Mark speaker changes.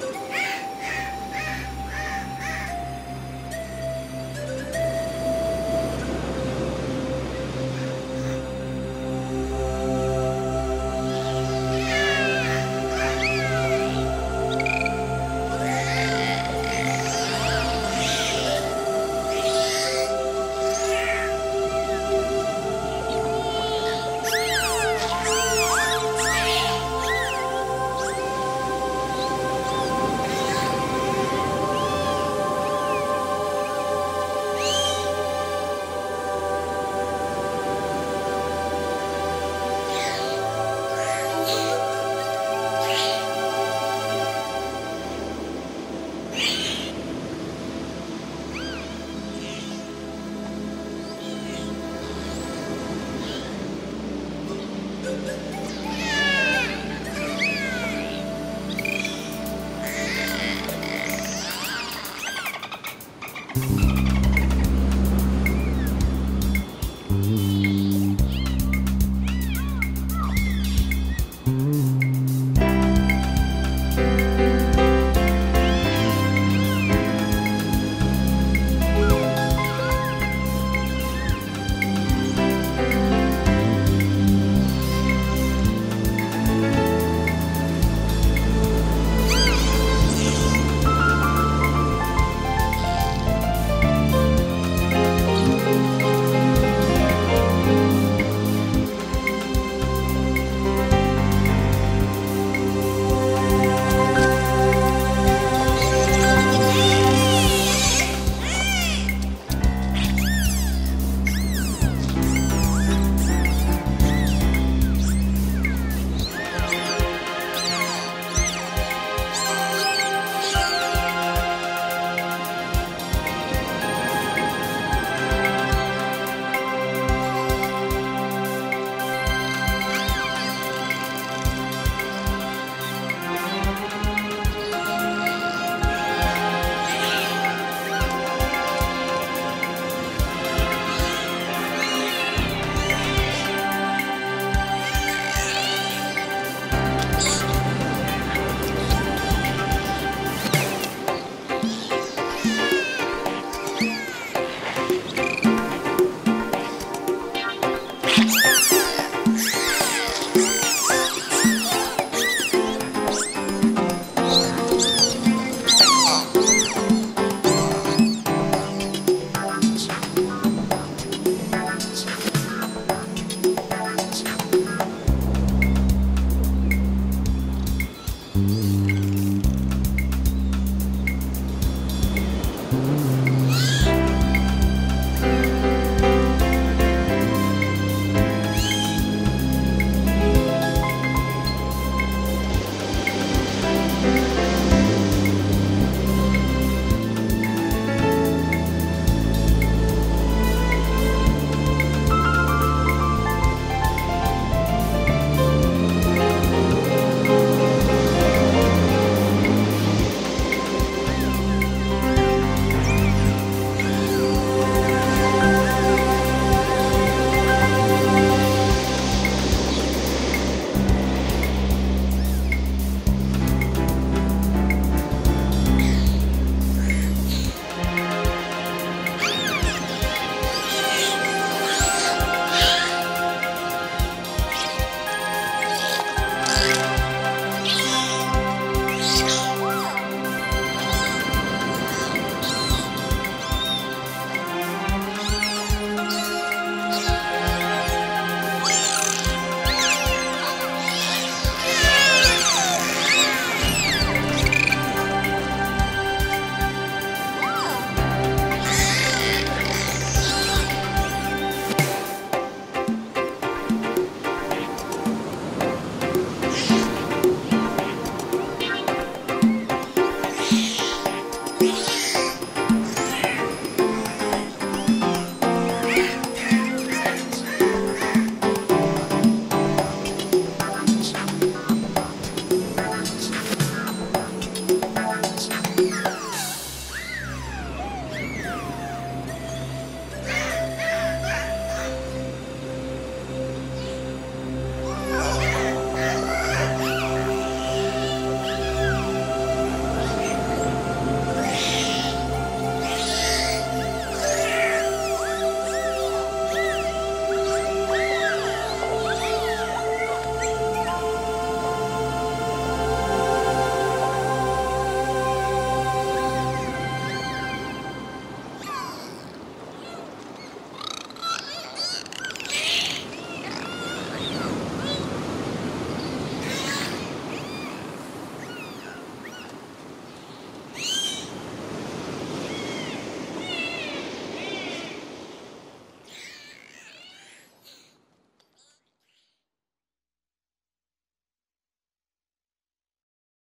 Speaker 1: Bye.